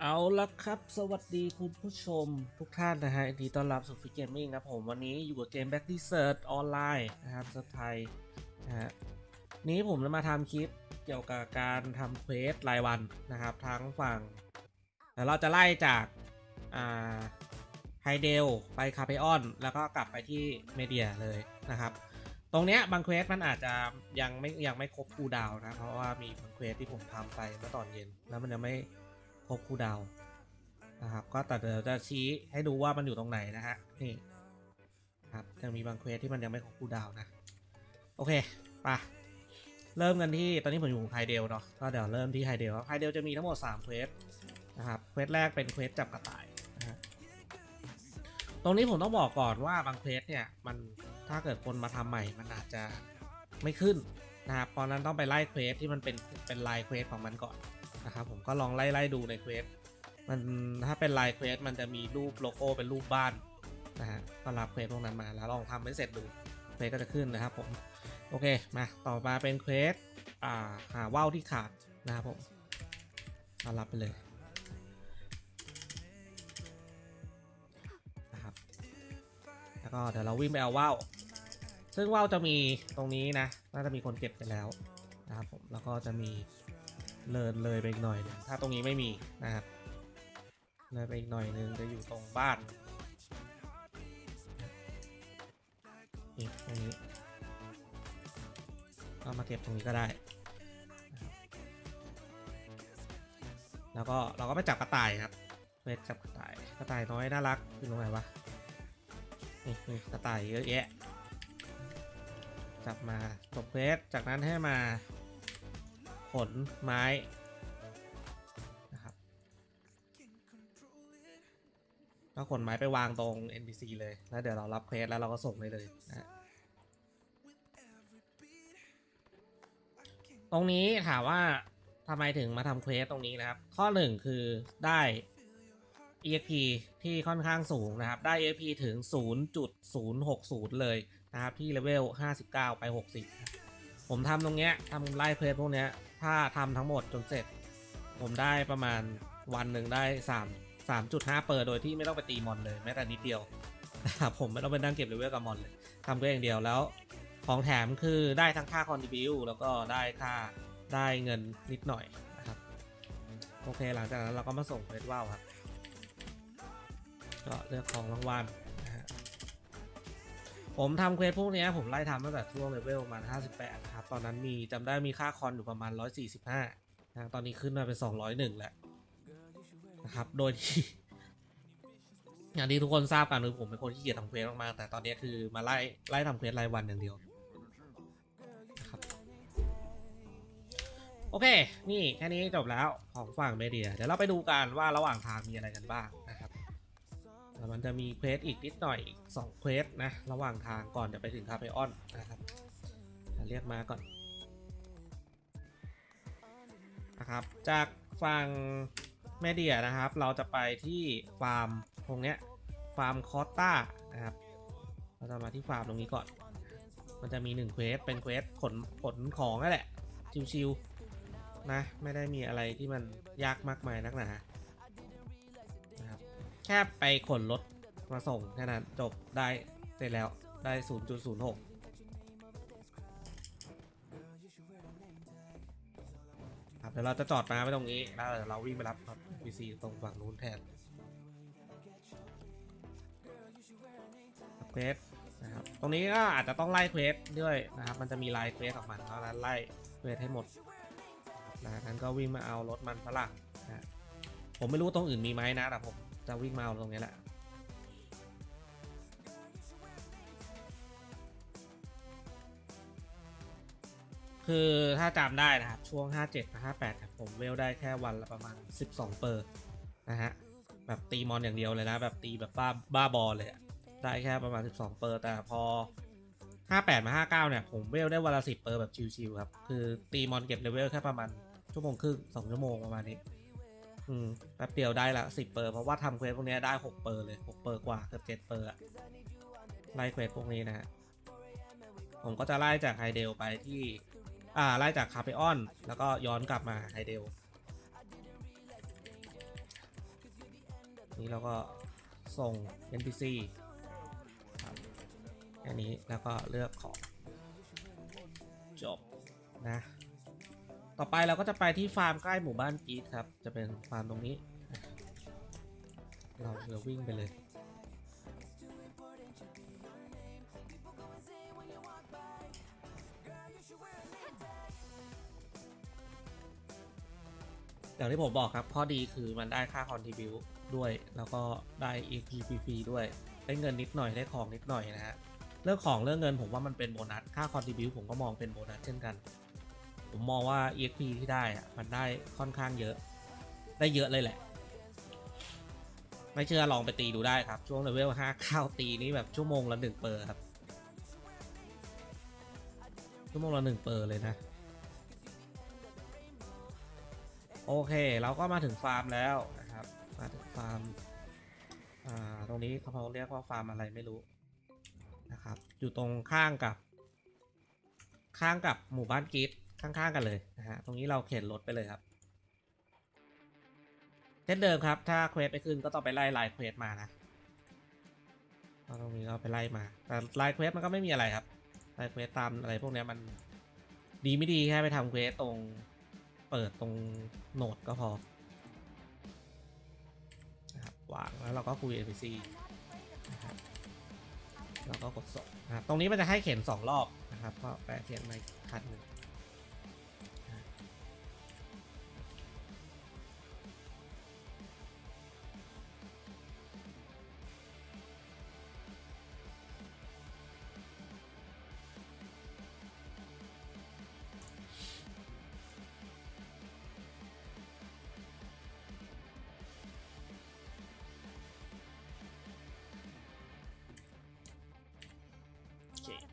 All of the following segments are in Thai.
เอาละครับ สวัสดีคุณผู้ชมทุกท่านนะฮะยินดีต้อนรับสู่ฟิกเกมมิ่งนะผมวันนี้อยู่กับเกม Back t s e a r c h ออนไลน์นะครับเซิร์ฟไทยนะฮะนี้ผมจะมาทำคลิปเกี่ยวกับการทำ quest รายวันนะครับ ทั้งฝั่งแต่เราจะไล่จากอ่าไฮเดลไปคาเ e ออน แล้วก็กลับไปที่เมเดียเลยนะครับ ตรงเนี้ยบาง quest มันอาจจะยังไม่ยังไม่ครบ cooldown นะ เพราะว่ามีบาง quest ที่ผมทำไปเมื่อตอนเย็น แล้วมันยังไม่ครบ cooldown นะครับ ก็แต่เดี๋ยวจะชี้ให้ดูว่ามันอยู่ตรงไหนนะฮะนี่ครับยังมีบาง quest ที่มันยังไม่ครบ cooldown นะ โอเคปะเริ่มกันที่ตอนนี้ผมอยู่ไฮเดลเนาะก็เดี๋ยวเริ่มที่ไฮเดลไฮเดลจะมีทั้งหมด3 quest นะครับ quest แรกเป็น quest จับกระต่ายนะฮะตรงนี้ผมต้องบอกก่อนว่าบาง quest เนี่ยมัน ถ้าเกิดคนมาทำใหม่มันอาจจะไม่ขึ้นนะครับเพราะนั้นต้องไปไล่ quest ที่มันเป็นเป็น line quest ของมันก่อนนะครับผมก็ลองไล่ไล่ดูใน quest มันถ้าเป็น line quest มันจะมีรูปโลโก้เป็นรูปบ้านนะฮะก็รับ quest พวกนั้นมาแล้วลองทำให้เสร็จดู quest ก็จะขึ้นนะครับผมโอเคมาต่อมาเป็น quest อ่าหาว่าวที่ขาดนะครับผมเอารับไปเลยนะครับแล้วก็เดี๋ยวเราวิ่งไปเอาว่าว ซึ่งว่าวจะมีตรงนี้นะ น่าจะมีคนเก็บไปแล้วนะครับผม แล้วก็จะมีเลยเลยไปอีกหน่อยหนึงถ้าตรงนี้ไม่มีนะครับ เลยไปอีกหน่อยหนึงจะอยู่ตรงบ้านนี่ตรงนี้ก็มาเก็บตรงนี้ก็ได้ แล้วก็เราก็ไปจับกระต่ายครับเวทจับกระต่าย กระต่ายน้อยน่ารักอยู่ตรงไหนวะ นี่นี่กระต่ายเยอะแยะ จับมาตบเพชรจากนั้นให้มาขนไม้นะครับก็ขนไม้ไปวางตรง NPC เลย แล้วเดี๋ยวเรารับ quest แล้วเราก็ส่งได้เลยนะฮะตรงนี้ถามว่าทำไมถึงมาทำ quest ตรงนี้นะครับ ข้อหนึ่งคือได้ EXP ที่ค่อนข้างสูงนะครับ ได้ EXP ถึง 0.060 เลย นะครับที่เลเวล 59 ไป 60 ผมทำตรงเนี้ยทำไล่เพลทพวกเนี้ย ถ้าทำทั้งหมดจนเสร็จ ผมได้ประมาณวันหนึ่งได้ 3 3.5 เปิดโดยที่ไม่ต้องไปตีมอนเลยแม้แต่นิดเดียวนะครับผมไม่ต้องไปนั่งเก็บเลเวลกับมอนเลยทำตัวอย่างเดียวแล้ว ของแถมคือได้ทั้งค่าคอนดิบิวแล้วก็ได้ค่าได้เงินนิดหน่อยนะครับ โอเคหลังจากนั้นเราก็มาส่ง quest ว่าวครับ ก็เลือกของรางวัล ผมทำ quest พวกนี้ผมไล่ทำตั้งแต่ช่วงเลเวลประมาณ 58 ครับ ตอนนั้นมีจำได้มีค่าคอนอยู่ประมาณ 145นะตอนนี้ขึ้นมาเป็น 201 แล้วนะครับ โดยที่อย่างที่ทุกคนทราบกันคือผมเป็นคนขี้เกียจทำ quest มากๆแต่ตอนนี้คือมาไล่ไล่ทำ quest รายวันอย่างเดียวนะครับโอเค นี่แค่นี้จบแล้วของฝั่งเมเดีย เดี๋ยวเราไปดูกันว่าระหว่างทางมีอะไรกันบ้าง มันจะมี quest อีกนิดหน่อยสอง quest นะ ระหว่างทางก่อนจะไปถึงคาเฟออนนะครับเรียกมาก่อนนะครับ จากฝั่งเมเดียนะครับ เราจะไปที่ฟาร์มตรงเนี้ยฟาร์มคอตต้านะครับ เราจะมาที่ฟาร์มตรงนี้ก่อน มันจะมีหนึ่ง quest เป็น quest ขนขนของนั่นแหละ ชิวๆนะ ไม่ได้มีอะไรที่มันยากมากมายนักหนาอะ แค่ไปขนรถมาส่งแค่นั้นจบได้เสร็จแล้วได้ 0.06ครับเดี๋ยวเราจะจอดมาไว้ตรงนี้แล้วเดี๋ยวเราวิ่งไปรับรถ PC ตรงฝั่งนู้นแทน quest นะครับตรงนี้ก็อาจจะต้องไล่ quest ด้วยนะครับ มันจะมี line quest ออกมาเพราะฉะนั้นไล่ quest ให้หมดนะนั้นก็วิ่งมาเอารถมันฝรั่งนะผมไม่รู้ตรงอื่นมีไหมนะแต่ผม จะวิ่งมาตรงนี้แหละคือถ้าจำได้นะครับ ช่วง 57กับ58ครับผมเวลได้แค่วันละประมาณ 12 เปอร์นะฮะ แบบตีมอนอย่างเดียวเลยนะ แบบตีแบบบ้าบ้าบอลเลยได้แค่ประมาณ 12 เปอร์ แต่พอ 58 มา 59 เนี่ย ผมเวลได้วันละ 10 เปอร์แบบชิวๆครับ คือตีมอนเก็บเลเวลแค่ประมาณชั่วโมงครึ่ง2ชั่วโมงประมาณนี้ อืมแป๊บเดียวได้ละ10เปอร์เพราะว่าทำ quest พวกนี้ได้6เปอร์เลย6เปอร์กว่าเกือบ7เปอร์อะไล่เควสพวกนี้นะฮะผมก็จะไล่จากไฮเดลไปที่ อ่าไล่จากคาเปออน แล้วก็ย้อนกลับมาไฮเดลนี้เราก็ส่ง NPC ครับแค่นี้แล้วก็เลือกของจบนะ ต่อไปเราก็จะไปที่ฟาร์มใกล้หมู่บ้านกีดครับ จะเป็นฟาร์มตรงนี้ เราเดี๋ยววิ่งไปเลย อย่างที่ผมบอกครับ ข้อดีคือมันได้ค่าคอนทิบิวด้วย แล้วก็ได้ EP ฟรีด้วย ได้เงินนิดหน่อย ได้ของนิดหน่อยนะฮะ เรื่องของเรื่องเงินผมว่ามันเป็นโบนัส ค่าคอนทิบิวผมก็มองเป็นโบนัสเช่นกัน ผมมองว่า EXP ที่ได้อะมันได้ค่อนข้างเยอะ ได้เยอะเลยแหละ ไม่เชื่อลองไปตีดูได้ครับ ช่วงเลเวล5เข้าตีนี้แบบชั่วโมงละหนึ่งเปอร์ครับ ชั่วโมงละหนึ่งเปอร์เลยนะ โอเค เราก็มาถึงฟาร์มแล้วนะครับ มาถึงฟาร์ม อ่า ตรงนี้เขาเรียกว่าฟาร์มอะไรไม่รู้นะครับ อยู่ตรงข้างกับ ข้างกับหมู่บ้าน Glish ข้างๆกันเลยนะฮะตรงนี้เราเข็นรถไปเลยครับเช่นเดิมครับ ถ้า quest ไม่ขึ้นก็ต้องไปไล่ line quest มานะตรงนี้เราไปไล่มา แต่ line quest มันก็ไม่มีอะไรครับ line quest ตามอะไรพวกนี้มันดีไม่ดีแค่ไปทำ quest ตรงเปิดตรง node ก็พอนะครับวางแล้วเราก็คุย NPC นะครับแล้วก็กดส่งนะครับตรงนี้มันจะให้เข็นสองรอบนะครับก็แปะเขียนมาคันหนึ่ง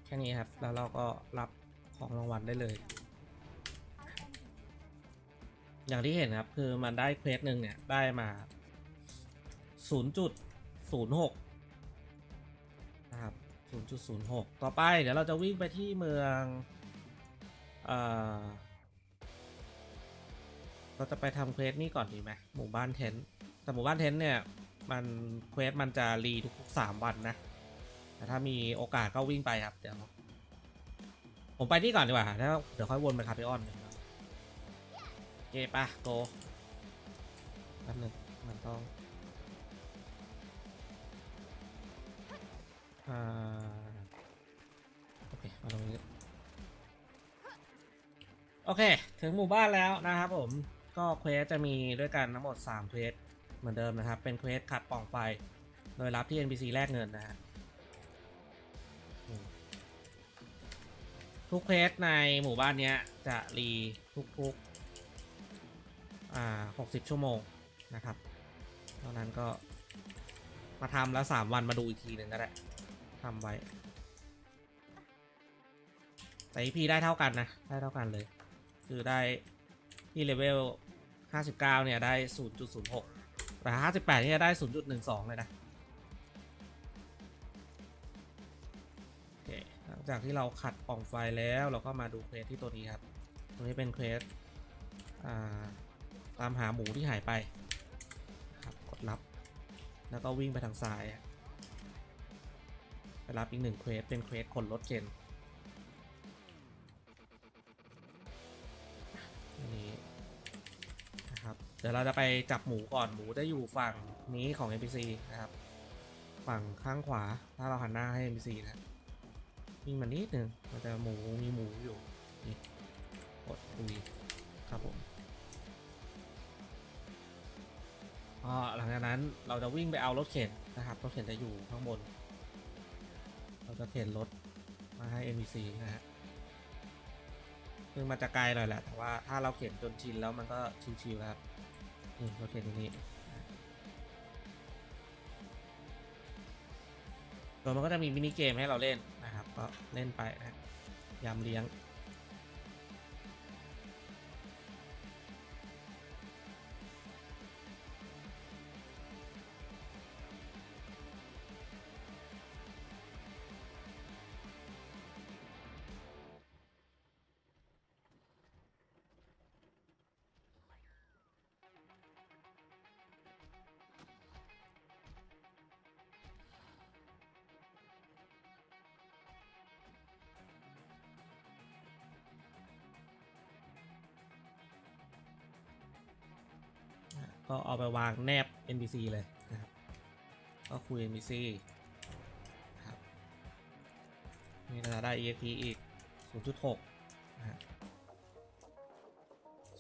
แค่นี้ครับ แล้วเราก็รับของรางวัลได้เลย อย่างที่เห็นครับคือมันได้ quest หนึ่งเนี่ย ได้มา 0.06 นะครับ 0.06 ต่อไปเดี๋ยวเราจะวิ่งไปที่เมืองเอ่อเราจะไปทำ quest นี่ก่อนดีไหมหมู่บ้านเทนต์แต่หมู่บ้านเทนต์เนี่ย มันเควสมันจะรีทุกๆสามวันนะ แต่ถ้ามีโอกาสก็วิ่งไปครับเดี๋ยวผมไปที่ก่อนดีกว่าแล้วเดี๋ยวค่อยวนไปคาเปออนกันครับโอเคปะโกแป๊บนึงมันต้องอโอเคมาตรงนี้โอเค ถึงหมู่บ้านแล้วนะครับผมก็ quest จะมีด้วยกันทั้งหมด 3 quest เหมือนเดิมนะครับ เป็น quest ขัดปล่องไฟ โดยรับที่ NPC แลกเงินนะฮะ ทุก quest ในหมู่บ้านเนี้ยจะรีทุกๆอ่าหกสิบชั่วโมงนะครับเพราะนั้นก็มาทำแล้วสามวันมาดูอีกทีหนึ่งก็ได้ทำไว้ แต่ EP ได้เท่ากันนะ ได้เท่ากันเลย คือได้ที่เลเวล 59 เนี่ย ได้ 0.06 แต่ 58 เนี่ยจะได้ 0.12 เลยนะ จากที่เราขัดปล่องไฟแล้วเราก็มาดู quest ที่ตัวนี้ครับ ตัวนี้เป็น quest ตามหาหมูที่หายไปครับกดรับ แล้วก็วิ่งไปทางซ้ายไปรับอีกหนึ่ง quest เป็น quest ขนรถเข็นนี้นะครับ เดี๋ยวเราจะไปจับหมูก่อนหมูจะอยู่ฝั่งนี้ของ NPC นะครับ ฝั่งข้างขวาถ้าเราหันหน้าให้ NPC นะ วิ่งมานิดนึงมันจะหมูมีหมูอยู่ นี่กดคุยครับผมหลังจากนั้นเราจะวิ่งไปเอารถเข็นนะครับรถเข็นจะอยู่ข้างบน เราจะเข็นรถมาให้ NPC นะฮะซึ่งมันจะไกลหน่อยแหละแต่ว่าถ้าเราเข็นจนชินแล้วมันก็ชิวๆครับนี่รถเข็นตรงนี้ มันก็จะมีมินิเกมให้เราเล่นนะครับ ก็เล่นไปนะยำเลี้ยง ก็เอาไปวางแนบ NPC เลยนะครับ ก็คุย NPC นะครับนี่ก็จะได้ EXP อีก 0.6นะฮะ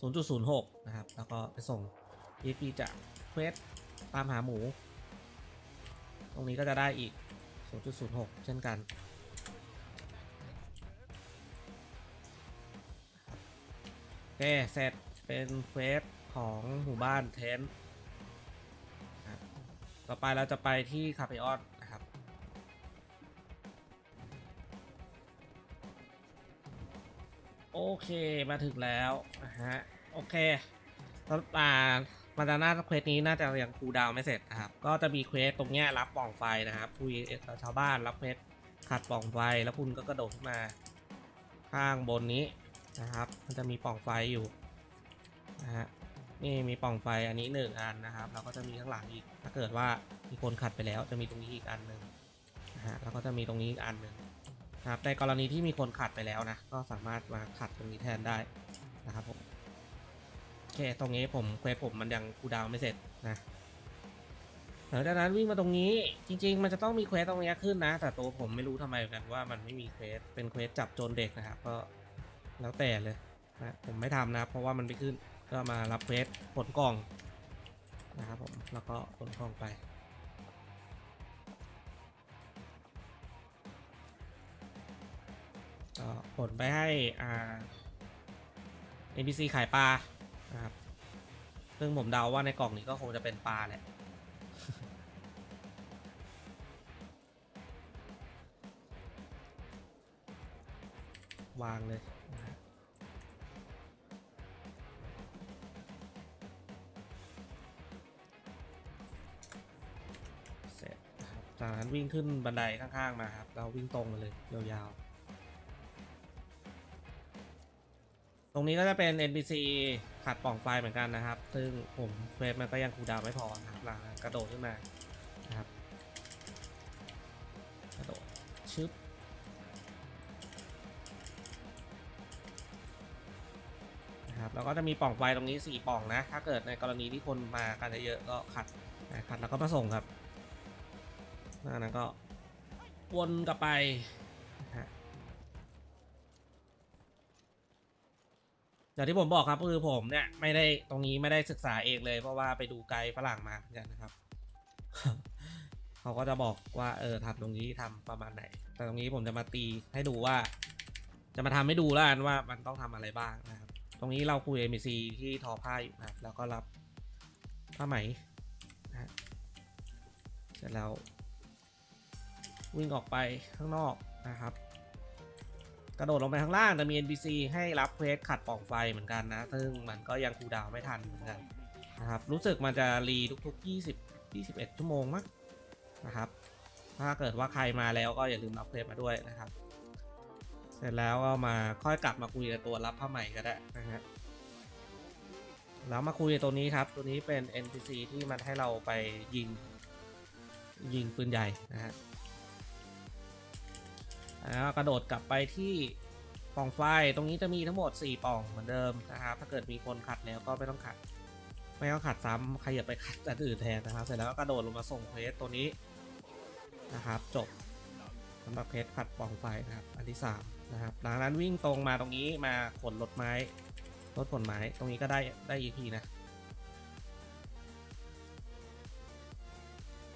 0.06 นะครับ แล้วก็ไปส่ง EXP จากเควสตามหาหมู ตรงนี้ก็จะได้อีก 0.06 เช่นกันโอเคเสร็จเป็น quest ของหมู่บ้านเทนส์ต่อไปเราจะไปที่คาเ e ออนนะครับ โอเคมาถึงแล้วนะฮะ โอเคตอนอ่ามาดาน่า quest นี้น่าจะยัง cooldown ไม่เสร็จนะครับ ก็จะมี quest ตรงเนี้ยรับปล่องไฟนะครับคุยชาวบ้านรับ quest ขัดปล่องไฟแล้วคุณก็กระโดดขึ้นมาข้างบนนี้นะครับ มันจะมีปล่องไฟอยู่นะฮะ นี่มีปล่องไฟอันนี้หนึ่งอันนะครับแล้วก็จะมีข้างหลังอีก ถ้าเกิดว่ามีคนขัดไปแล้วจะมีตรงนี้อีกอันหนึ่งนะฮะแล้วก็จะมีตรงนี้อีกอันหนึ่งนะครับในกรณีที่มีคนขัดไปแล้วนะ ก็สามารถมาขัดตรงนี้แทนได้นะครับผมโอเคตรงนี้ผม quest ผมมันยัง cooldown ไม่เสร็จนะหลังจากนั้นวิ่งมาตรงนี้จริง ๆ มันจะต้องมี quest ตรงนี้ขึ้นนะ แต่ตัวผมไม่รู้ทำไมเหมือนกันว่ามันไม่มี quest เป็น quest จับโจรเด็กนะครับ ก็แล้วแต่เลยนะผมไม่ทำนะเพราะว่ามันไม่ขึ้น ก็มารับเควสผลกล่องนะครับผมแล้วก็ผลกล่องไปก็ผลไปให้อ่า NPC ขายปลานะครับซึ่งผมเดาว่าในกล่องนี้ก็คงจะเป็นปลาแหละวางเลย จากนั้นวิ่งขึ้นบันไดข้างๆมาครับ เราวิ่งตรงมาเลยยาวๆ ตรงนี้ก็จะเป็น NPC ขัดปล่องไฟเหมือนกันนะครับ ซึ่งผมเควสมันก็ยังคูดาวไม่พอนะครับหลังกระโดดขึ้นมานะครับกระโดดชึบนะครับแล้วก็จะมีปล่องไฟตรงนี้ 4 ปล่องนะ ถ้าเกิดในกรณีที่คนมากันเยอะๆก็ขัดขัดแล้วก็มาส่งครับ นั้นก็วนกลับไปนะฮะอย่างที่ผมบอกครับคือผมเนี่ยไม่ได้ตรงนี้ไม่ได้ศึกษาเองเลยเพราะว่าไปดูไกด์ฝรั่งมาเหมือนกันนะครับ เขาก็จะบอกว่าเออทำตรงนี้ทำประมาณไหน แต่ตรงนี้ผมจะมาตีให้ดูว่า จะมาทำให้ดูแล้วกันว่ามันต้องทำอะไรบ้างนะครับ ตรงนี้เราคุย MBC ที่ทอผ้าอยู่นะครับแล้วก็รับผ้าไหมนะฮะเสร็จแล้ว วิ่งออกไปข้างนอกนะครับ กระโดดลงไปข้างล่างจะมี NPC ให้รับเควสขัดปล่องไฟเหมือนกันนะ ซึ่งมันก็ยังคูดาวไม่ทันเหมือนกันนะครับ รู้สึกมันจะรีทุกๆ 20 21 ชั่วโมงมั้งนะครับ ถ้าเกิดว่าใครมาแล้วก็อย่าลืมรับเควสมาด้วยนะครับ เสร็จแล้วก็มาค่อยกลับมาคุยกับตัวรับผ้าใหม่ก็ได้นะฮะแล้วมาคุยกับตัวนี้ครับ ตัวนี้เป็น NPC ที่มันให้เราไปยิง ยิงปืนใหญ่นะฮะ แล้วกระโดดกลับไปที่ปล่องไฟตรงนี้จะมีทั้งหมด 4ปล่องเหมือนเดิมนะครับถ้าเกิดมีคนขัดแล้วก็ไม่ต้องขัด ไม่ต้องขัดซ้ำขยับไปขัดอันอื่นแทนนะครับ เสร็จแล้วก็กระโดดลงมาส่ง quest ตัวนี้นะครับจบสำหรับ quest ขัดปล่องไฟนะครับอันที่3นะครับหลังนั้นวิ่งตรงมาตรงนี้มาขนรถไม้รถขนไม้ตรงนี้ก็ได้ได้อีกทีนะ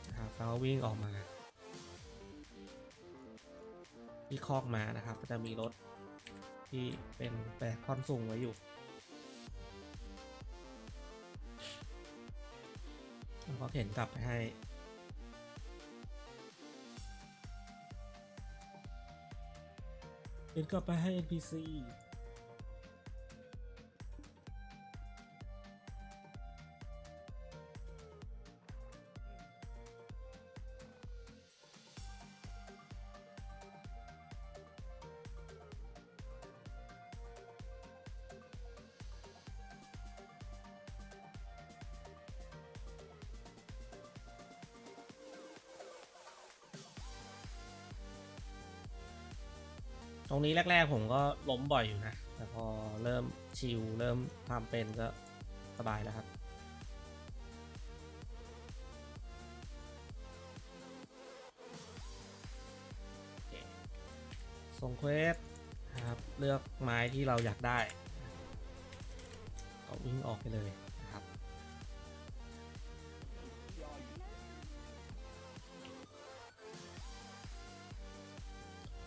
นะครับแล้ววิ่งออกมา ที่คอกมานะครับ ก็จะมีรถที่เป็นแบกคอนสูงไว้อยู่แล้วก็เข็นกลับไปให้เข็นกลับไปให้ NPC รงนี้แรก ๆ ผมก็ล้มบ่อยอยู่นะ แต่พอเริ่มชิลเริ่มทำเป็นก็สบายแล้วครับส่งเควสครับ เลือกไม้ที่เราอยากได้ก็วิ่งออกไปเลย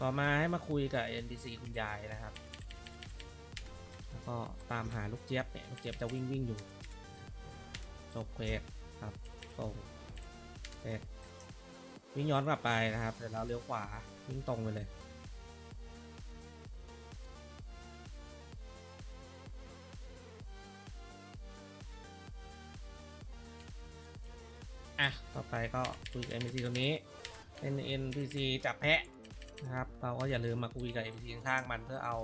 ต่อมาให้มาคุยกับ NPC คุณยายนะครับ แล้วก็ตามหาลูกเจี๊ยบเนี่ยลูกเจี๊ยบจะวิ่งวิ่งอยู่จบเควสครับส่งเควสวิ่งย้อนกลับไปนะครับเสร็จแล้วเลี้ยวขวาวิ่งตรงไปเลยอะต่อไปก็คุยกับ NPC ตรงนี้เป็น NPC จับแพะ นะครับ เราก็อย่าลืมมาคุยกับ NPC ข้างมันเพื่อเอา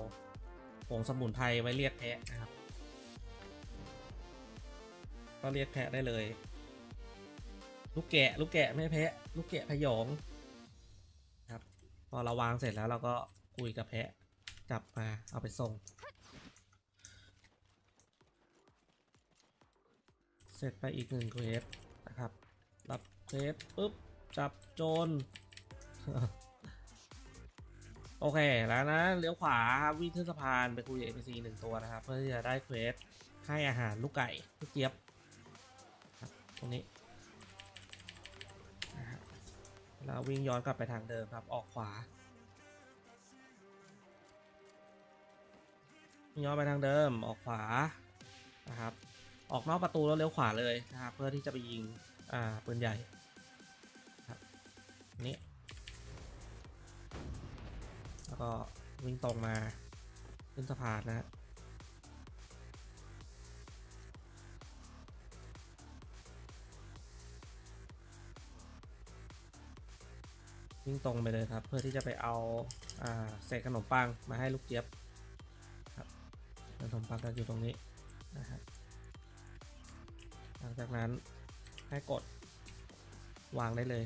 ผงสมุนไพรไว้เรียกแพะนะครับ ก็เรียกแพะได้เลย ลูกแกะ ลูกแกะไม่แพะ ลูกแกะพยองครับ พอเราวางเสร็จแล้วเราก็คุยกับแพะจับมาเอาไปส่ง เสร็จไปอีกหนึ่ง quest นะครับรับ quest ปุ๊บจับโจร โอเคแล้วนะเลี้ยวขวาครับวิ่งขึ้นสะพานไปคุยกับ NPC หนึ่งตัวนะครับ เพื่อที่จะได้ quest ให้อาหารลูกไก่ลูกเจี๊ยบครับตรงนี้นะแล้ววิ่งย้อนกลับไปทางเดิมครับออกขวาย้อนไปทางเดิมออกขวานะครับออกนอกประตูแล้วเลี้ยวขวาเลยนะครับเพื่อที่จะไปยิงอ่าปืนใหญ่ครับนี่ ก็วิ่งตรงมาขึ้นสะพานนะฮะวิ่งตรงไปเลยครับ เพื่อที่จะไปเอาอ่าเศษขนมปังมาให้ลูกเจี๊ยบครับขนมปังก็อยู่ตรงนี้นะครับหลังจากนั้นให้กดวางได้เลย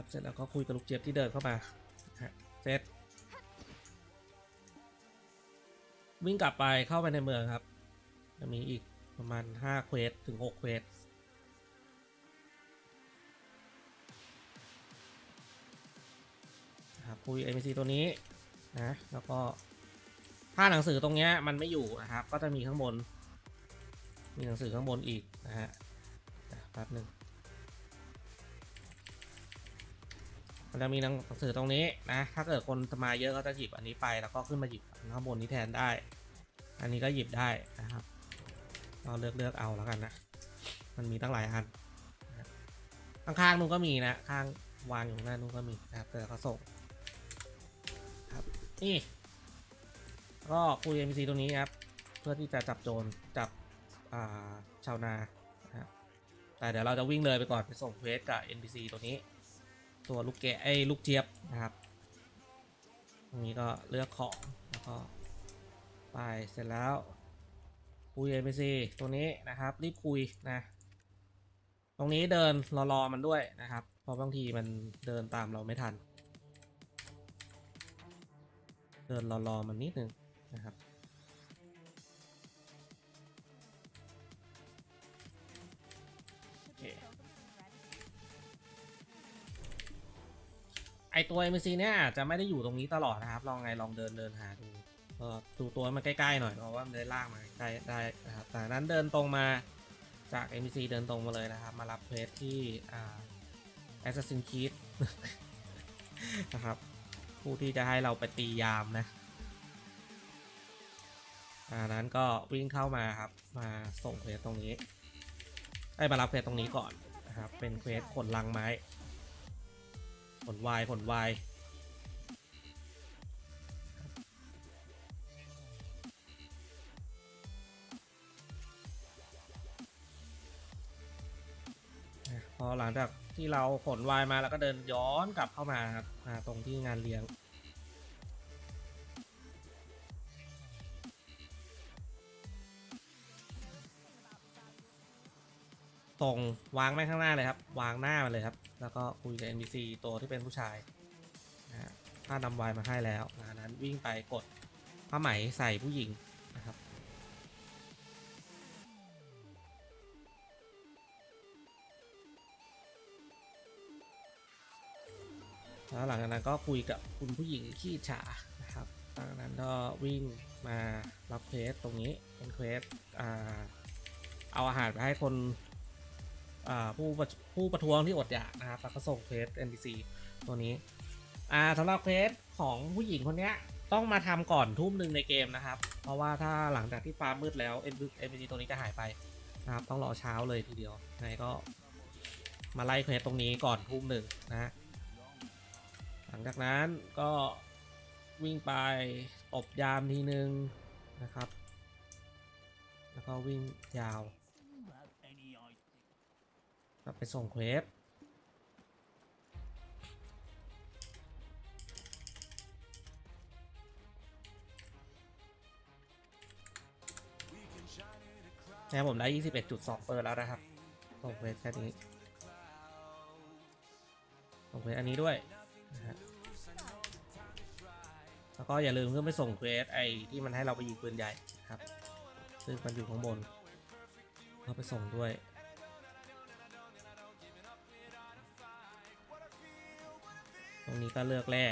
ครับ เสร็จแล้วก็คุยกับลูกเจี๊ยบที่เดินเข้ามาเสร็จวิ่งกลับไปเข้าไปในเมืองครับ จะมีอีกประมาณ5 quest ถึง6 quest ครับคุย NPC ตัวนี้นะแล้วก็ถ้าหนังสือตรงนี้มันไม่อยู่นะครับ ก็จะมีข้างบน มีหนังสือข้างบนอีกนะฮะแป๊บหนึ่ง มันจะมีหนังสือตรงนี้นะ ถ้าเกิดคนมาเยอะก็จะหยิบอันนี้ไป แล้วก็ขึ้นมาหยิบข้างบนนี้แทนได้ อันนี้ก็หยิบได้นะครับ เราเลือกเลือกเอาแล้วกันนะ มันมีตั้งหลายอัน ข้างๆนู้นก็มีนะ ข้างวางอยู่หน้านู้นก็มีนะครับแต่เขาส่งครับ นี่ ก็คุย NPC ตรงนี้ครับ เพื่อที่จะจับโจร จับาชาวนานะฮะแต่เดี๋ยวเราจะวิ่งเลยไปก่อนไปส่งเควสกับ NPC ตัวนี้ ตัวลูกแกะไอ้ลูกเจี๊ยบนะครับตรงนี้ก็เลือกของแล้วก็ไปเสร็จแล้วคุย NPC ตัวนี้นะครับ รีบคุยนะตรงนี้เดินรอๆมันด้วยนะครับ เพราะบางทีมันเดินตามเราไม่ทัน เดินรอๆมันนิดนึงนะครับ ตัว MC เนี่ยอาจจะไม่ได้อยู่ตรงนี้ตลอดนะครับ ลองไงลองเดินเดินหาดูก็ดูตัวมันใกล้ๆหน่อยเพราะว่ามันได้ลากมาใกล้ได้นะครับแต่นั้นเดินตรงมาจาก MC เดินตรงมาเลยนะครับ มารับเพจที่อ่า Assassin Creed นะครับ ผู้ที่จะให้เราไปตียามนะอันนั้นก็วิ่งเข้ามาครับ มาส่งเควสตรงนี้ไอ้มารับเควสตรงนี้ก่อนนะครับ เป็นเควสขนลังไม้ ผลวายผลวายพอหลังจากที่เราผลวายมาแล้วก็เดินย้อนกลับเข้ามาครับมาตรงที่งานเลี้ยง ตรงวางแม่ข้างหน้าเลยครับ วางหน้ามันเลยครับ แล้วก็คุยกับ NPC ตัวที่เป็นผู้ชายนะถ้านำวายมาให้แล้วนะนั้นวิ่งไปกดผ้าไหมใส่ผู้หญิงนะครับแล้วหลังจากนั้นก็คุยกับคุณผู้หญิงขี้ฉานะครับจากนั้นก็วิ่งมารับ quest ตรงนี้เป็น quest เอาอาหารไปให้คน ผู้ประผู้ประท้วงที่อดอยากนะครับแล้วก็ส่งเควส NPC ตัวนี้อ่าสำหรับ quest ของผู้หญิงคนนี้ต้องมาทำก่อนทุ่มหนึ่งในเกมนะครับ เพราะว่าถ้าหลังจากที่ฟ้ามืดแล้ว NPC ตัวนี้จะหายไปนะครับ ต้องรอเช้าเลยทีเดียวยังไงก็มาไล่ quest ตรงนี้ก่อนทุ่มหนึ่งนะฮะหลังจากนั้นก็วิ่งไปตบยามทีนึงนะครับ แล้วก็วิ่งยาว ก็ไปส่ง quest เนี่ยผมได้ 21.2 เปิดแล้วนะครับส่ง quest แค่นี้ส่ง quest อันนี้ด้วยนะฮะแล้วก็อย่าลืมเพื่อไปส่ง quest ไอที่มันให้เราไปยิงปืนใหญ่ครับ ซึ่งมันอยู่ข้างบนก็ไปส่งด้วย ตรงนี้ก็เลือกแร่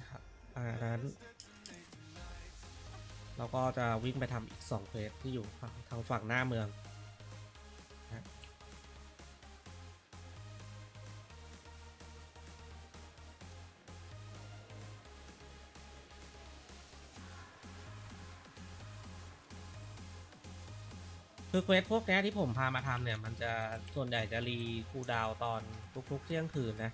นะครับอ่านั้น เราก็จะวิ่งไปทำอีก2 quest ที่อยู่ทางฝั่งหน้าเมือง คือเควสพวกนี้ที่ผมพามาทำเนี่ย มันจะส่วนใหญ่จะรีคูดาวตอนทุกๆเที่ยงคืนนะ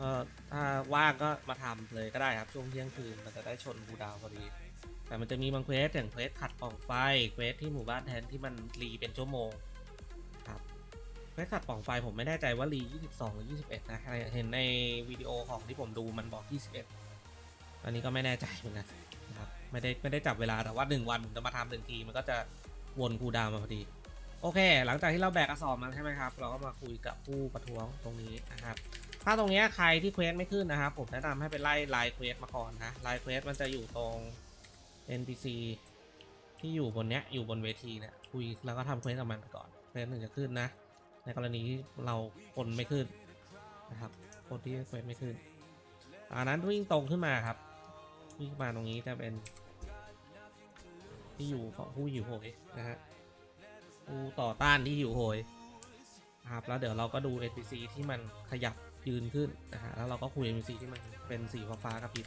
ก็ถ้าว่างก็มาทำเลยก็ได้ครับช่วงเที่ยงคืนมันจะได้ชนคูดาวพอดี แต่มันจะมีบาง quest อย่าง quest ขัดปล่องไฟ quest ที่หมู่บ้านแทนที่มัน re เป็นชั่วโมงครับ quest ขัดปล่องไฟผมไม่แน่ใจว่า re 22 หรือ 21 นะเห็นในวิดีโอของที่ผมดูมันบอก 21 อันนี้ก็ไม่แน่ใจเหมือนกันนะครับไม่ได้ไม่ได้จับเวลาแต่ว่า 1 วันผมจะมาทำหนึ่งทีมันก็จะ วน cooldown มาพอดี โอเค หลังจากที่เราแบกกระสอบมาใช่ไหมครับ เราก็มาคุยกับผู้ประท้วงตรงนี้นะครับ ถ้าตรงนี้ใครที่ quest ไม่ขึ้นนะครับ ผมแนะนำให้ไปไล่ line quest มาก่อนนะ line quest มันจะอยู่ตรง NPC ที่อยู่บนเนี้ยอยู่บนเวทีเนี่ยคุยแล้วก็ทำ quest กับมันไปก่อน quest หนึ่งจะขึ้นนะ ในกรณีที่เราคนไม่ขึ้นนะครับคนที่ quest ไม่ขึ้นจากนั้นวิ่งตรงขึ้นมาครับวิ่งมาตรงนี้จะเป็น ที่อยู่ของผู้หิวโหยนะฮะผู้ต่อต้านที่หิวโหยนะครับแล้วเดี๋ยวเราก็ดู NPC ที่มันขยับยืนขึ้นนะฮะแล้วเราก็คุย NPC ที่มันเป็นสีฟ้าๆกับพิบ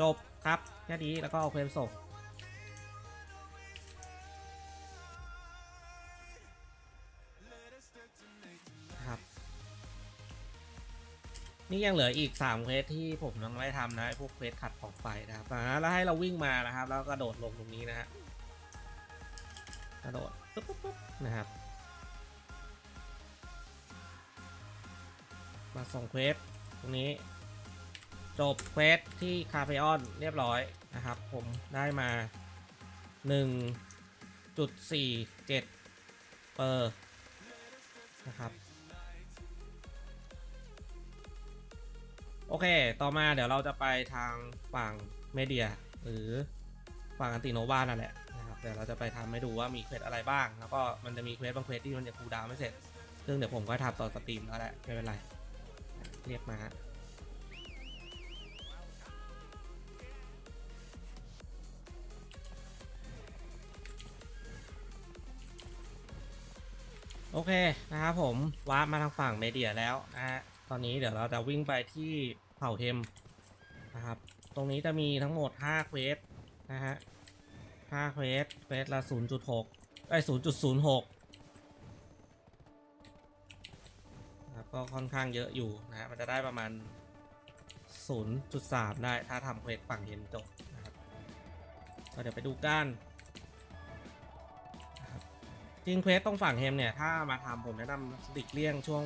จบครับแค่นี้แล้วก็เอาเพลงส่งครับ นี่ยังเหลืออีก3เควสที่ผมยังไม่ได้ทำนะไอ้พวกเควสขัดของไฟนะครับแล้วให้เราวิ่งมานะครับ แล้วก็กระโดดลงตรงนี้นะฮะ ระโดดปุ๊บปุ๊บบนะครับ มาส่ง quest ตรงนี้ จบ quest ที่คาเฟออนเรียบร้อยนะครับ ผมได้มา 1.47 เปอร์นะครับโอเค ต่อมาเดี๋ยวเราจะไปทางฝั่งเมเดีย หรือฝั่งอันติโนวานั่นแหละ นะครับเดี๋ยวเราจะไปทำให้ดูว่ามี quest อะไรบ้าง แล้วก็มันจะมี quest บาง quest ที่มันจะ cooldown ไม่เสร็จ ซึ่งเดี๋ยวผมก็ทำต่อ stream แล้วแหละไม่เป็นไร เรียกมาโอเคนะครับผม warp มาทางฝั่งเมเดียแล้วนะฮะตอนนี้เดี๋ยวเราจะวิ่งไปที่เผ่าเทมนะครับ ตรงนี้จะมีทั้งหมด 5 quest นะฮะ 5 quest quest ละ0.6ไอ้0.06นะครับก็ค่อนข้างเยอะอยู่นะฮะมันจะได้ประมาณ 0.3 ได้ถ้าทำ quest ฝั่งเฮมจบนะครับก็เดี๋ยวไปดูกันนจริง quest ตรงฝั่งเฮมเนี่ย ถ้ามาทำผมแนะนำหลีกเลี่ยงช่วง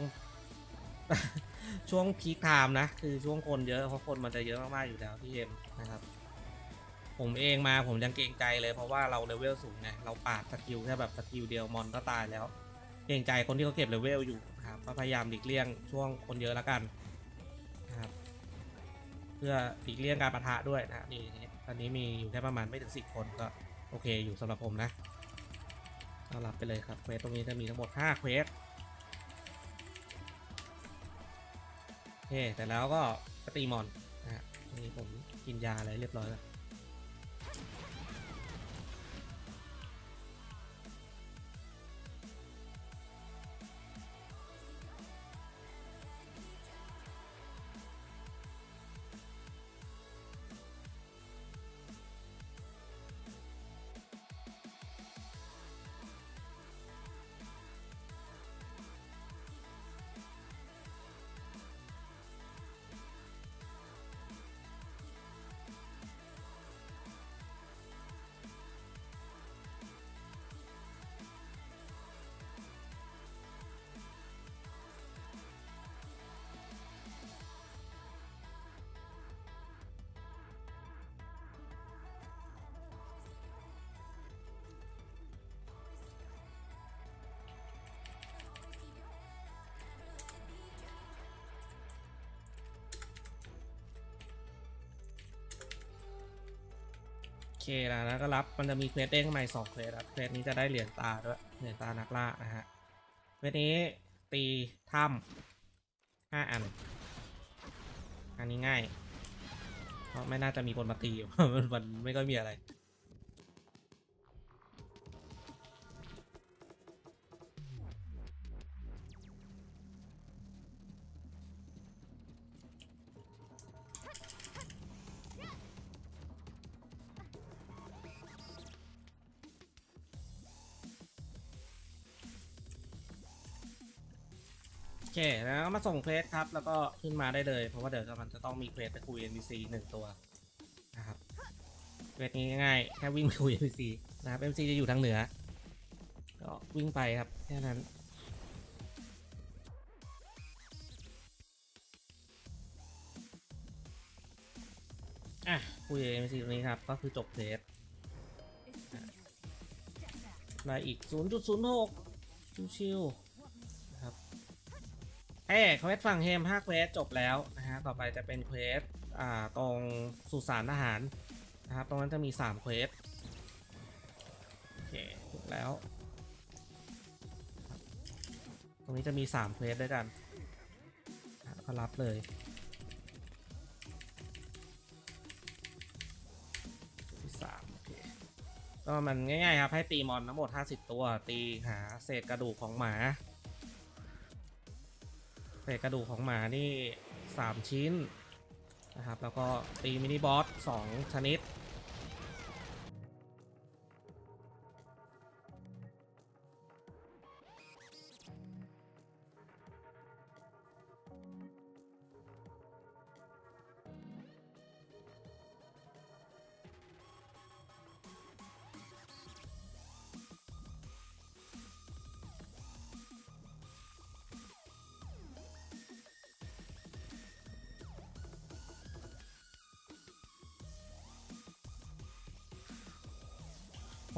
ช่วง peak time นะ คือช่วงคนเยอะ เพราะคนมันจะเยอะมาก ๆ อยู่แล้วที่เฮมนะครับ ผมเองมาผมยังเกรงใจเลยเพราะว่าเราเลเวลสูงไงเราปาด skill แค่แบบ skill เดียว mon ก็ตายแล้ว เกรงใจคนที่เขาเก็บเลเวลอยู่นะครับก็พยายามหลีกเลี่ยงช่วงคนเยอะแล้วกันนะครับเพื่อหลีกเลี่ยงการปะทะด้วยนะนี่ตอนนี้มีอยู่แค่ประมาณไม่ถึงสิบคนก็โอเคอยู่สำหรับผมนะก็รับไปเลยครับ quest ตรงนี้จะมีทั้งหมด5 questเคแต่แล้วก็ตีมอนนะฮะนี่ผมกินยาอะไรเรียบร้อยแล้ว เคนะแล้วก็รับมันจะมี quest เด้งใหม่สอง quest ครับ quest นี้จะได้เหรียญตาด้วยเหรียญตานักล่านะฮะ quest นี้ตีถ้ำห้าอัน อันนี้ง่าย เพราะไม่น่าจะมีคนมาตีมันมันไม่ก็มีอะไร แล้วมาส่ง quest ครับ แล้วก็ขึ้นมาได้เลย เพราะว่าเดี๋ยวมันจะต้องมี quest ไปคุย NPC หนึ่งตัวนะครับ quest นี้ง่ายๆแค่วิ่งไปคุย NPC นะครับ NPC จะอยู่ทางเหนือ ก็วิ่งไปครับแค่นั้นอะคุย NPC ตรงนี้ครับ ก็คือจบ quest ได้อีก 0.06 ชิวๆ เอ้ quest ฝั่งเฮม5 quest จบแล้วนะฮะต่อไปจะเป็น quest อ่าตรงสุสานทหารนะครับตรงนั้นจะมี3 quest โอเคถูกแล้ว ตรงนี้จะมี3 quest ด้วยกันก็รับเลยที่สามโอเคก็มันง่ายๆครับให้ตีมอนทั้งหมด 50 ตัว ตีหาเศษกระดูกของหมา ษกระดูกของหมานี่ 3 ชิ้นนะครับ แล้วก็ตีมินิบอส2ชนิด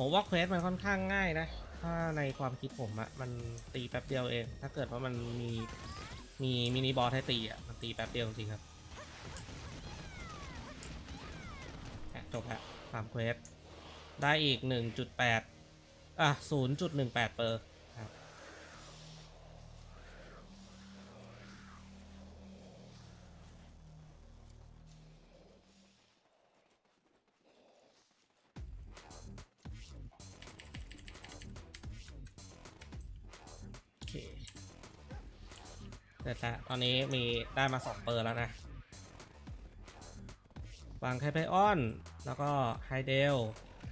ผมว่า quest มันค่อนข้างง่ายนะ ถ้าในความคิดผมอะมันตีแป๊บเดียวเอง ถ้าเกิดว่ามันมีมี mini boss ให้ตีอะมันตีแป๊บเดียวจริงครับจบแล้วสาม quest ได้อีก 1.8 อะ 0.18 เปอร์ เสร็จแล้วตอนนี้มีได้มา2เปอร์แล้วนะวางไคไพออน แล้วก็ไฮเดล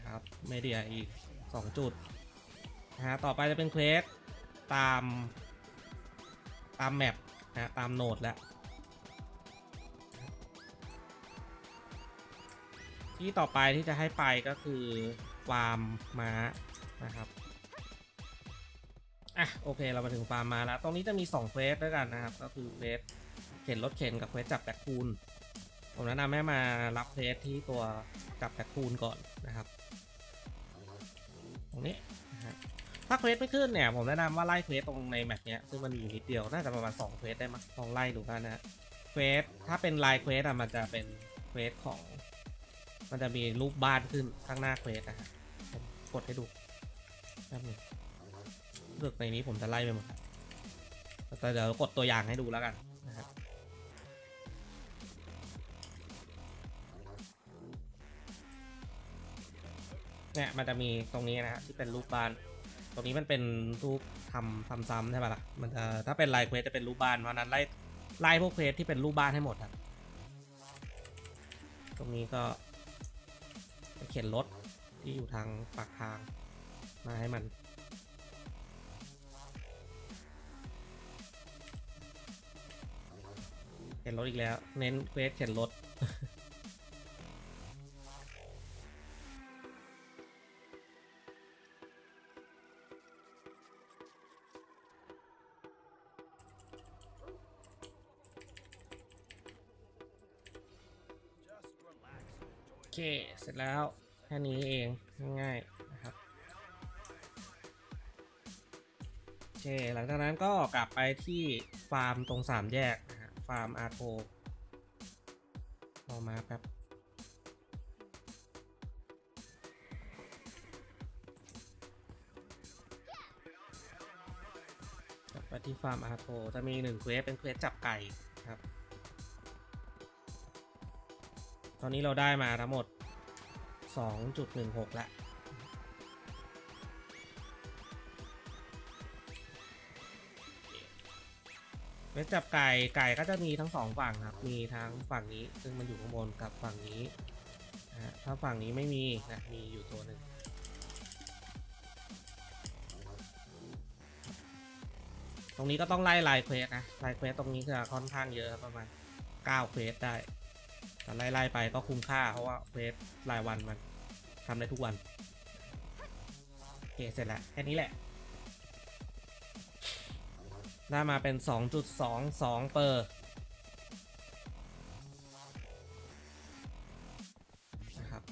ครับเมเดียอีก 2 จุดนะฮะต่อไปจะเป็น quest ตามตาม map นะตาม node แล้วที่ต่อไปที่จะให้ไปก็คือฟาร์มม้านะครับ อะโอเคเรามาถึงฟาร์มม้าแล้ว ตรงนี้จะมี2 quest ด้วยกันนะครับ ก็คือ quest เข็นรถเข็นกับ quest จับ raccoon ผมแนะนำให้มารับ quest ที่ตัวจับ raccoon ก่อนนะครับ ตรงนี้ถ้า quest ไม่ขึ้นเนี่ยผมแนะนำว่าไล่ quest ตรงใน map เนี้ยซึ่งมันมีอยู่นิดเดียวน่าจะประมาณ2 quest ได้มั้งลองไล่ดูกันนะ quest ถ้าเป็น line quest อะมันจะเป็น quest ของ มันจะมีรูปบ้านขึ้นข้างหน้า quest นะฮะผมกดให้ดูแป๊บนึง สึกในนี้ผมจะไล่ไปหมดแต่เดี๋ยวกดตัวอย่างให้ดูแล้วกันนะครับเนี่ยมันจะมีตรงนี้นะฮะที่เป็นรูปบ้าน ตรงนี้มันเป็นรูปทำทำซ้ำใช่ป่ะล่ะมันจะถ้าเป็นลายเควสจะเป็นรูปบ้านเพราะนั้นไล่ไล่พวกเควสที่เป็นรูปบ้านให้หมดครับตรงนี้ก็เขียนรถที่อยู่ทางปากทางมาให้มัน เขียนรถอีกแล้ว เน้นเควสเขียนรถโอเค เสร็จแล้ว แค่นี้เอง ง่ายๆนะครับโอเค หลังจากนั้นก็กลับไปที่ฟาร์มตรงสามแยกนะ ฟาร์มอาร์โทรอมาแป๊บกลับไปที่ฟาร์มอาร์โทจะมีหนึ่ง quest เป็น quest จับไก่ครับ ตอนนี้เราได้มาทั้งหมด 2.16 แล้ว เวทจับไก่ไก่ก็จะมีทั้งสองฝั่งครับ มีทั้งฝั่งนี้ ซึ่งมันอยู่ข้างบนกับฝั่งนี้นะถ้าฝั่งนี้ไม่มีนะมีอยู่ตัวหนึ่งตรงนี้ก็ต้องไล่ line quest นะ line quest ตรงนี้จะค่อนข้างเยอะครับประมาณ9 quest ได้แต่ไล่ๆไปก็คุ้มค่าเพราะว่า quest รายวันมันทำได้ทุกวันโอเคเสร็จแล้วแค่นี้แหละ ได้มาเป็น 2.22 เปอร์ นะครับ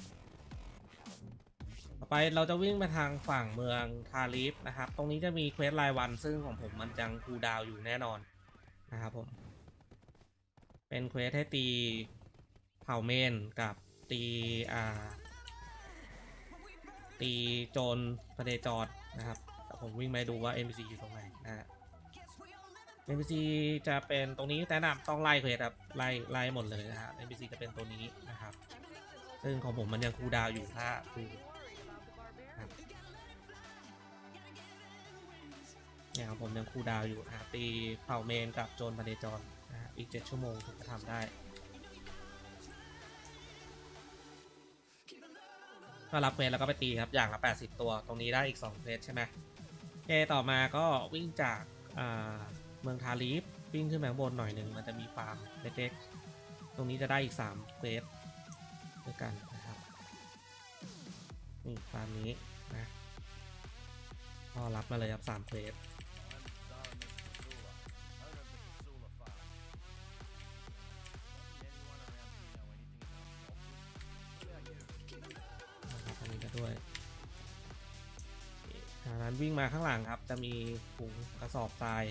ต่อไปเราจะวิ่งไปทางฝั่งเมืองทาริฟนะครับ ตรงนี้จะมี quest รายวัน ซึ่งของผมมันยัง cooldown อยู่แน่นอนนะครับผม เป็น quest ให้ตีเผ่าเมนกับตีอ่าตีโจรพเนจรนะครับ แต่ผมวิ่งไปดูว่า NPC อยู่ตรงไหนนะฮะ NPC จะเป็นตรงนี้แต่นำต้องไล่ quest ครับไล่ไล่หมดเลยนะฮะ NPC จะเป็นตัวนี้นะครับ ซึ่งของผมมันยัง cooldown อยู่ถ้าคือครับเนี่ยของผมยัง cooldown อยู่นะตีเผ่าเมนกับโจรพเนจรนะฮะอีก7ชั่วโมงถึงจะทำได้ก็รับ quest แล้วก็ไปตีครับอย่างละ 80 ตัวตรงนี้ได้อีก2 quest ใช่ไหมโอเคต่อมาก็วิ่งจากอ่า เมืองทาริฟวิ่งขึ้นไปข้างบนหน่อยหนึ่งมันจะมีฟาร์มเล็กๆ ตรงนี้จะได้อีก3 quest ด้วยกันนะครับ นี่ฟาร์มนี้นะก็รับมาเลยครับ3เควสนะครับตรงนี้ก็ด้วยจากนั้นวิ่งมาข้างหลังครับ จะมีถุงกระสอบทราย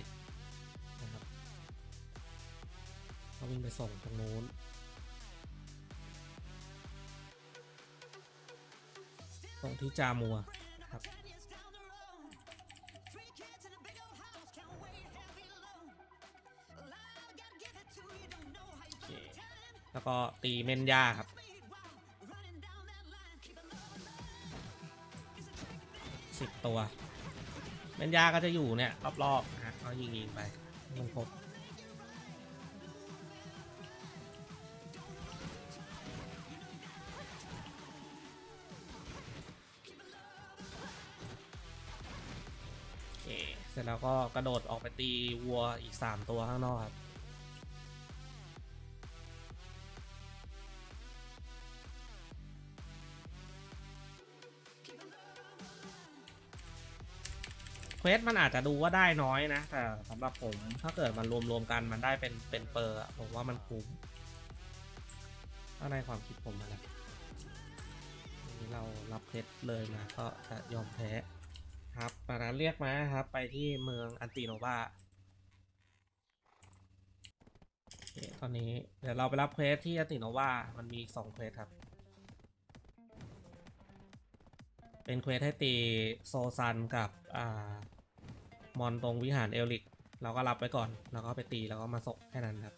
ก็วิ่งไปส่งตรงนู้นตรงที่จามัวครับโอเคแล้วก็ตีเมนย่าครับสิบตัวเมนย่าก็จะอยู่เนี่ย รอบๆนะฮะก็ยิงยิงๆไปให้มันครบ แล้วก็กระโดดออกไปตีวัวอีก 3 ตัวข้างนอกครับ quest มันอาจจะดูว่าได้น้อยนะ แต่สำหรับผมถ้าเกิดมันรวมๆกันมันได้เป็นเป็นเปอร์ผมว่ามันคุ้มถ้าในความคิดผมนะอันนี้เรารับเพชรเลยมาก็จะยอมแพ้ ครับตอนนั้นเรียกมาครับ ไปที่เมืองอันติโนวาตอนนี้เดี๋ยวเราไปรับเควสที่อันติโนวามันมีสองเควสครับ เป็นเควสให้ตีโซซันกับอ่ามอนตรงวิหารเอลิก เราก็รับไว้ก่อน แล้วก็ไปตีแล้วก็มาส่งแค่นั้นครับ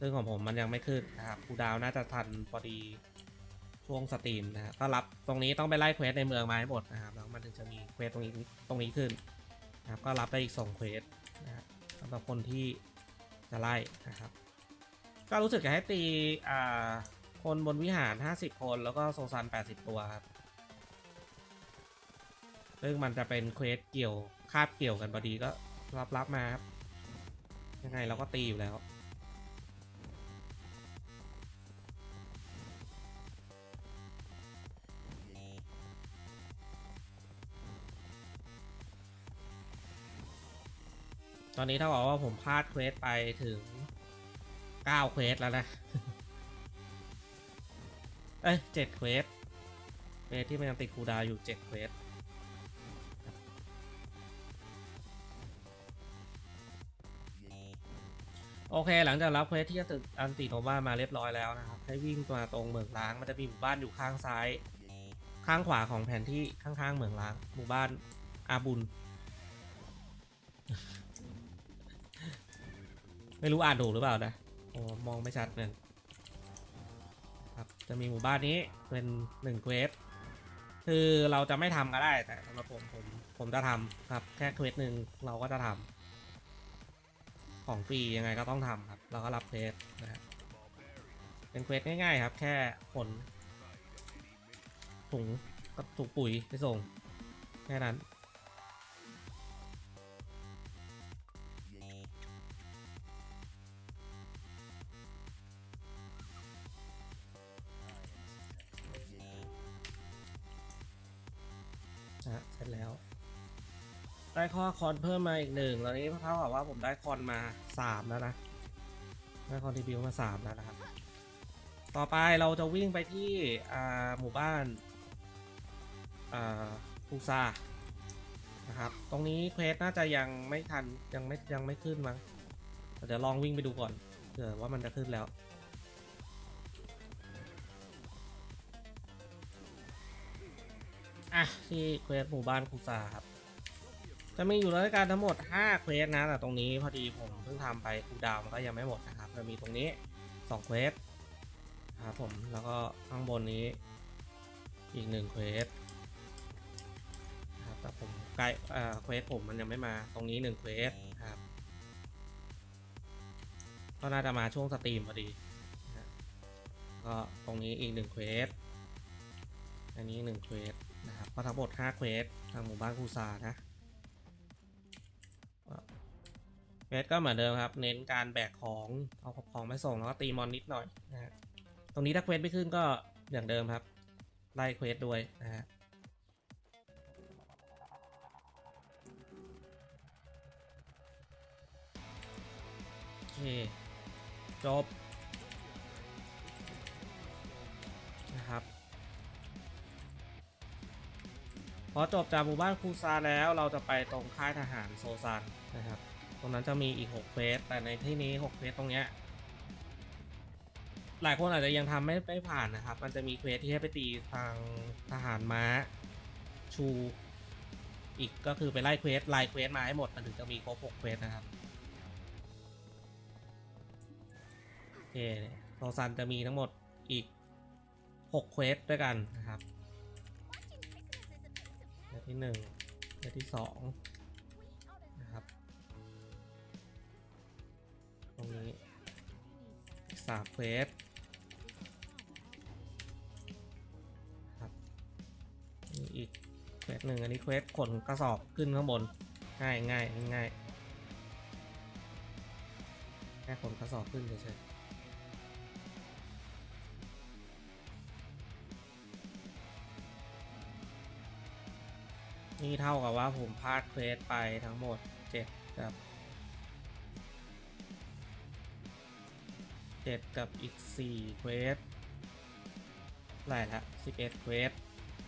ซึ่งของผมมันยังไม่ขึ้นนะครับ cooldown น่าจะทันพอดีช่วง stream นะครับก็รับตรงนี้ต้องไปไล่ quest ในเมืองมาให้หมดนะครับแล้วมันถึงจะมี quest ตรงนี้ตรงนี้ขึ้นนะครับก็รับได้อีกสอง quest นะครับสำหรับคนที่จะไล่นะครับ ก็รู้สึกจะให้ตีอ่าคนบนวิหาร 50 คนแล้วก็โซซัน 80 ตัวครับซึ่งมันจะเป็น quest เกี่ยวคาบเกี่ยวกันพอดีก็รับรับมาครับยังไงเราก็ตีอยู่แล้ว ตอนนี้เท่ากับว่าผมพลาด quest ไปถึง9 quest แล้วนะ เอ้ยเจ็ด quest quest ที่มันยังติด cooldown อยู่เจ็ด questโอเค หลังจากรับ quest ที่จะตึกอัลติโนวามาเรียบร้อยแล้วนะครับ ให้วิ่งมาตรงเหมืองร้าง มันจะมีหมู่บ้านอยู่ข้างซ้าย ข้างขวาของแผนที่ข้างๆเหมืองร้าง หมู่บ้านอาบุญ ไม่รู้อ่านถูกหรือเปล่านะโอ้มองไม่ชัดเลยครับจะมีหมู่บ้านนี้เป็นหนึ่ง quest คือเราจะไม่ทำก็ได้แต่สำหรับผมผมผมจะทำครับ แค่ quest หนึ่งเราก็จะทำของฟรียังไงก็ต้องทำครับ เราก็รับ quest นะครับเป็น quest ง่ายๆครับ แค่ขนถุงกับถุงปุ๋ยไปส่งแค่นั้น ได้ข้อ con เพิ่มมาอีกหนึ่งตอนนี้เท่ากับว่าผมได้ con มาสามแล้วนะได้ contribute มาสามแล้วนะครับ ต่อไปเราจะวิ่งไปที่หมู่บ้านอ่าคูซานะครับ ตรงนี้ quest น่าจะยังไม่ทันยังไม่ยังไม่ขึ้นมั้งเดี๋ยวลองวิ่งไปดูก่อนเผื่อว่ามันจะขึ้นแล้วอะที่ quest หมู่บ้านคูซาครับ จะมีอยู่รายการทั้งหมด 5 quest นะ แต่ตรงนี้พอดีผมเพิ่งทำไป cooldown มันก็ยังไม่หมดนะครับ จะมีตรงนี้ 2 quest ครับผม แล้วก็ข้างบนนี้อีก 1 quest ครับแต่ผมใกล้เอ่อ quest ผมมันยังไม่มา ตรงนี้ 1 quest ครับ ก็น่าจะมาช่วง stream พอดี ก็ตรงนี้อีก 1 quest อันนี้หนึ่ง quest นะครับ ก็ทั้งหมดห้า quest ทางหมู่บ้านคูซานะ เวสก็เหมือนเดิมครับ เน้นการแบกของเอาของไปส่งแล้วก็ตี mon นิดหน่อยนะฮะตรงนี้ถ้า quest ไม่ขึ้นก็อย่างเดิมครับ ไล่ quest ด้วยนะฮะโอเคจบนะครับพอจบจากหมู่บ้านคูซาแล้วเราจะไปตรงค่ายทหารโซซันนะครับ ตรงนั้นจะมีอีก6 quest แต่ในที่นี้6 quest ตรงเนี้ยหลายคนอาจจะยังทำไม่ไม่ผ่านนะครับ มันจะมี quest ที่ให้ไปตีทางทหารม้าชู อีกก็คือไปไล่ quest ไล่ quest มาให้หมดมันถึงจะมีครบ6 quest นะครับโอเคโซซันจะมีทั้งหมดอีก6 quest ด้วยกันนะครับ quest ที่หนึ่ง quest ที่สอง ตรงนี้อีกสาม questครับนี่อีก quest หนึ่งอันนี้ quest ขนกระสอบขึ้นข้างบน ง่ายง่ายง่ายแค่ขนกระสอบขึ้นเฉยๆนี่เท่ากับว่าผมพลาด quest ไปทั้งหมดเจ็ดกับ เจ็ดกับอีกสี่ quest ไรละสิบเอ็ด quest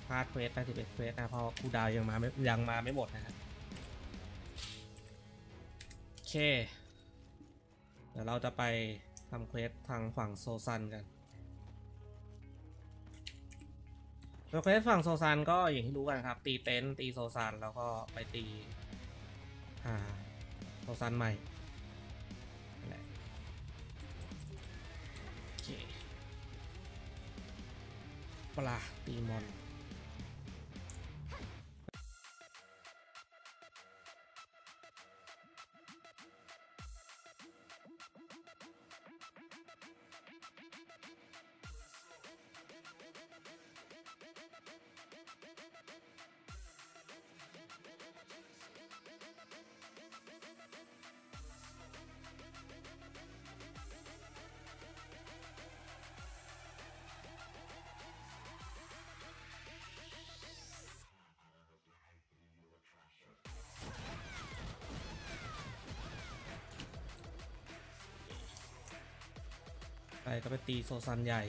พลาด quest ไปสิบเอ็ด quest นะเพราะ cooldown ยังมาไม่ยังมาไม่หมดนะครับโอเค เดี๋ยวเราจะไปทำ quest ทางฝั่งโซซันกัน quest ฝั่งโซซันก็อย่างที่รู้กันครับ ตีเต็นท์ตีโซซันแล้วก็ไปตีอ่าโซซันใหม่ Okay. Plah Timon. ก็ไปตีโซซันใหญ่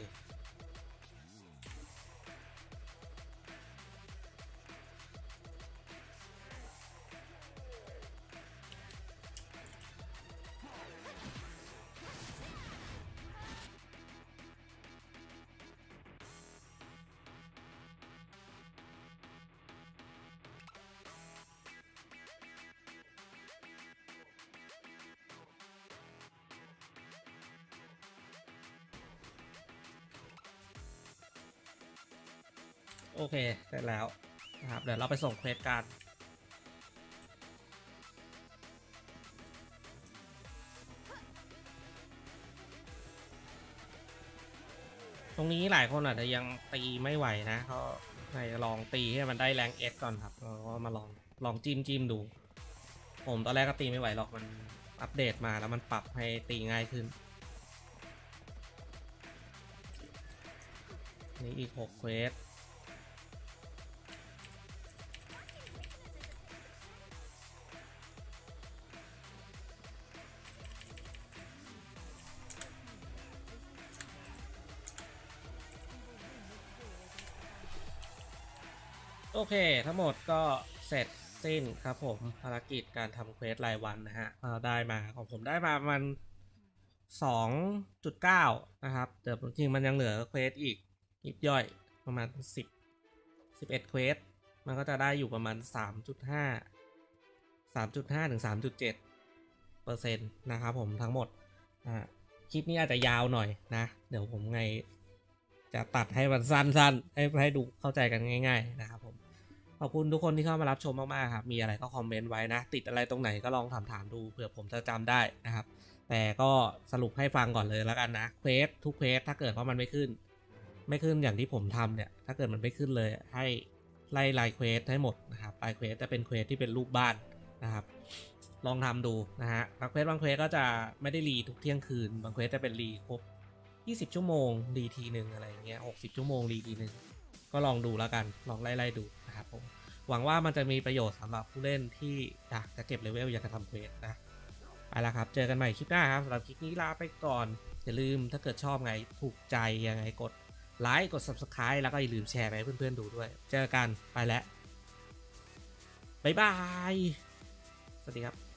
โอเค เสร็จแล้วนะครับ เดี๋ยวเราไปส่งเควสกันตรงนี้หลายคนอาจจะยังตีไม่ไหวนะเขาในลองตีให้มันได้แรงเอสก่อนครับแล้วก็มาลองลองจิ้มจิ้มดู ผมตอนแรกก็ตีไม่ไหวหรอกมันอัปเดตมาแล้วมันปรับให้ตีง่ายขึ้น นี่อีกหกเควส เค ทั้งหมดก็เสร็จสิ้นครับผมภารกิจการทำเควสรายวันนะฮะเราได้มาของผมได้มาประมาณ2.9 นะครับแต่จริงมันยังเหลือ quest อีกยิบย่อยประมาณ 10 11 quest มันก็จะได้อยู่ประมาณ 3.5 3.5 ถึง 3.7เปอร์เซ็นต์นะครับผมทั้งหมดอ่าคลิปนี้อาจจะยาวหน่อยนะ เดี๋ยวผมไงจะตัดให้มันสั้นๆ ให้ให้ดูเข้าใจกันง่าย ๆ นะครับผม ขอบคุณทุกคนที่เข้ามารับชมมากๆครับ มีอะไรก็คอมเมนต์ไว้นะ ติดอะไรตรงไหนก็ลองถามถามๆดูเผื่อผมจะจำได้นะครับ แต่ก็สรุปให้ฟังก่อนเลยแล้วกันนะ quest ทุก quest ถ้าเกิดว่ามันไม่ขึ้น ไม่ขึ้นอย่างที่ผมทำเนี่ย ถ้าเกิดมันไม่ขึ้นเลยให้ไล่ line quest ให้หมดนะครับ line quest จะเป็น quest ที่เป็นรูปบ้านนะครับ ลองทำดูนะฮะบาง quest บาง quest ก็จะไม่ได้ re ทุกเที่ยงคืน บาง quest จะเป็น re ครบ 20 ชั่วโมง re ทีหนึ่งอะไรเงี้ย 60 ชั่วโมง re ทีหนึ่ง ก็ลองดูแล้วกันลองไล่ๆดูนะครับผมหวังว่ามันจะมีประโยชน์สำหรับผู้เล่นที่อยากจะเก็บเลเวลอยากจะทำ quest นะไปแล้วครับ เจอกันใหม่คลิปหน้าครับสำหรับคลิปนี้ลาไปก่อน อย่าลืมถ้าเกิดชอบไงถูกใจยังไงกดไลค์กด subscribe แล้วก็อย่าลืมแชร์ไปให้เพื่อนๆดูด้วย เจอกันไปแล้วบ๊ายบาย สวัสดีครับ